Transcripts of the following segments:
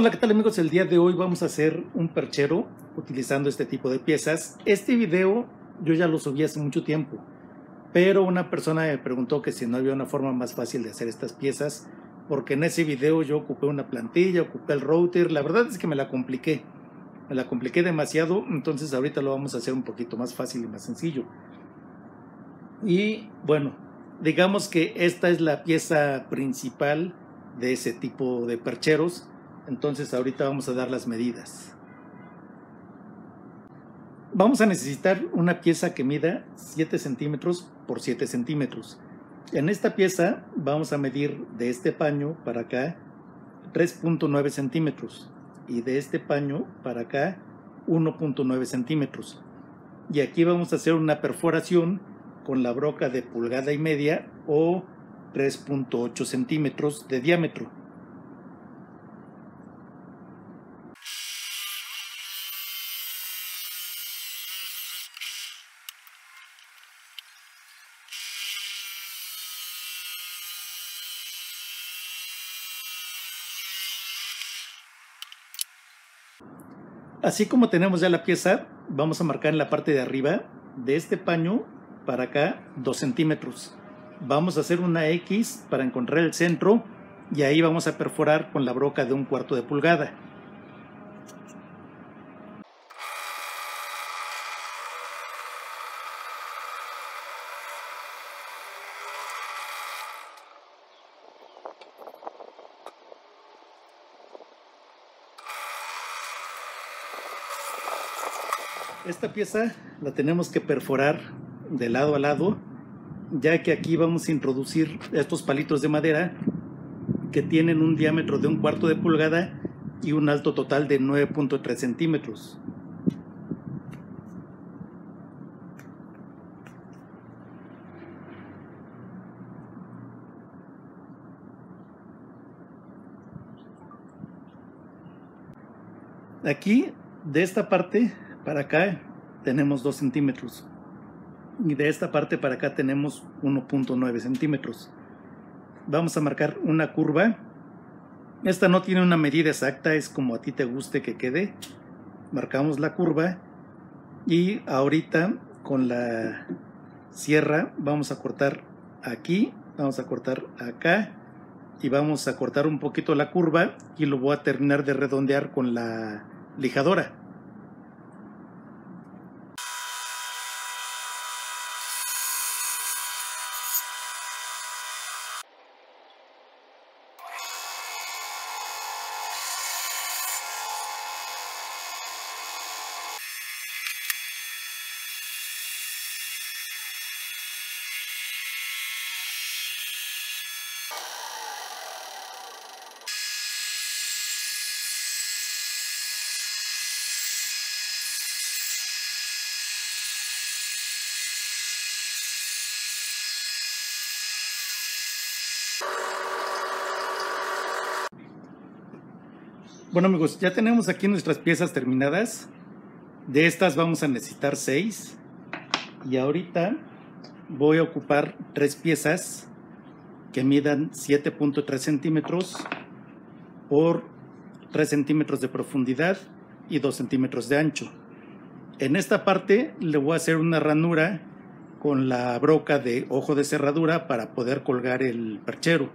Hola, ¿qué tal amigos? El día de hoy vamos a hacer un perchero utilizando este tipo de piezas. Este video yo ya lo subí hace mucho tiempo, pero una persona me preguntó que si no había una forma más fácil de hacer estas piezas, porque en ese video yo ocupé una plantilla, ocupé el router, la verdad es que me la compliqué, me la compliqué demasiado, entonces ahorita lo vamos a hacer un poquito más fácil y más sencillo. Y bueno, digamos que esta es la pieza principal de ese tipo de percheros, entonces ahorita vamos a dar las medidas. Vamos a necesitar una pieza que mida 7 centímetros por 7 centímetros. En esta pieza vamos a medir de este paño para acá 3.9 centímetros y de este paño para acá 1.9 centímetros. Y aquí vamos a hacer una perforación con la broca de pulgada y media o 3.8 centímetros de diámetro. Así como tenemos ya la pieza, vamos a marcar en la parte de arriba de este paño para acá 2 centímetros. Vamos a hacer una X para encontrar el centro y ahí vamos a perforar con la broca de un cuarto de pulgada. Esta pieza la tenemos que perforar de lado a lado, ya que aquí vamos a introducir estos palitos de madera que tienen un diámetro de un cuarto de pulgada y un alto total de 9.3 centímetros. Aquí, de esta parte para acá, tenemos 2 centímetros. Y de esta parte para acá tenemos 1.9 centímetros. Vamos a marcar una curva. Esta no tiene una medida exacta, es como a ti te guste que quede. Marcamos la curva y ahorita con la sierra vamos a cortar aquí, vamos a cortar acá y vamos a cortar un poquito la curva y lo voy a terminar de redondear con la lijadora. Bueno amigos, ya tenemos aquí nuestras piezas terminadas. De estas vamos a necesitar 6. Y ahorita voy a ocupar tres piezas que midan 7.3 centímetros por 3 centímetros de profundidad y 2 centímetros de ancho. En esta parte le voy a hacer una ranura con la broca de ojo de cerradura para poder colgar el perchero.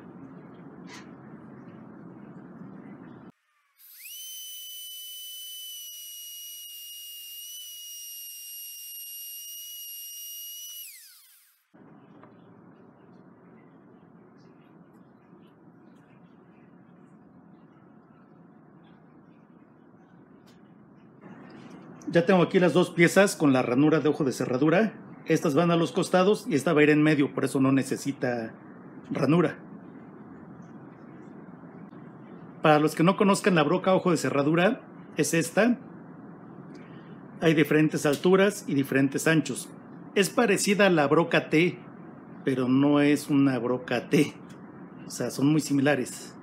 Ya tengo aquí las dos piezas con la ranura de ojo de cerradura. Estas van a los costados y esta va a ir en medio, por eso no necesita ranura. Para los que no conozcan la broca ojo de cerradura, es esta. Hay diferentes alturas y diferentes anchos. Es parecida a la broca T, pero no es una broca T. O sea, son muy similares.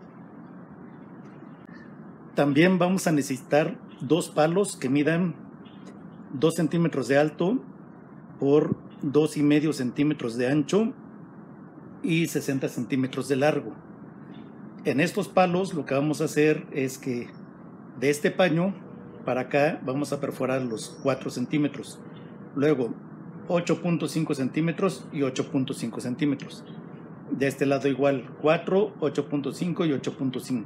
También vamos a necesitar dos palos que midan 2 centímetros de alto por 2,5 centímetros de ancho y 60 centímetros de largo. En estos palos lo que vamos a hacer es que De este paño para acá vamos a perforar los 4 centímetros. Luego 8.5 centímetros y 8.5 centímetros. De este lado igual 4, 8.5 y 8.5.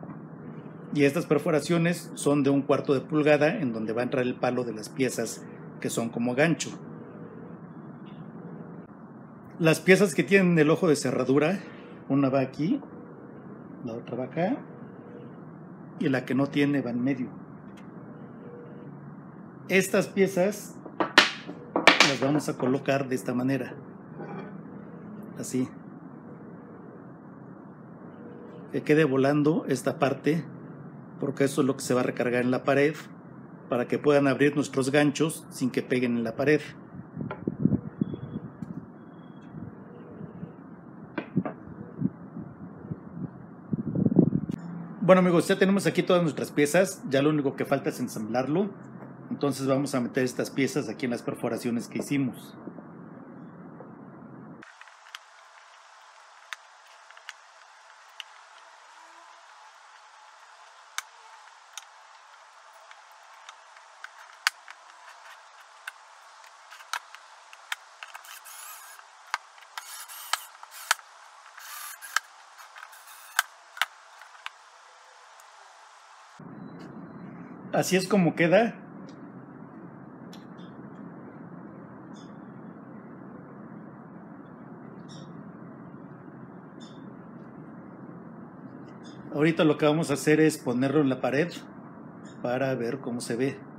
Y estas perforaciones son de un cuarto de pulgada en donde va a entrar el palo de las piezas que son como gancho. Las piezas que tienen el ojo de cerradura, una va aquí, la otra va acá y la que no tiene va en medio. Estas piezas las vamos a colocar de esta manera. Así. Que quede volando esta parte, porque eso es lo que se va a recargar en la pared, para que puedan abrir nuestros ganchos sin que peguen en la pared. Bueno amigos, ya tenemos aquí todas nuestras piezas, ya lo único que falta es ensamblarlo. Entonces vamos a meter estas piezas aquí en las perforaciones que hicimos. Así es como queda. Ahorita lo que vamos a hacer es ponerlo en la pared para ver cómo se ve.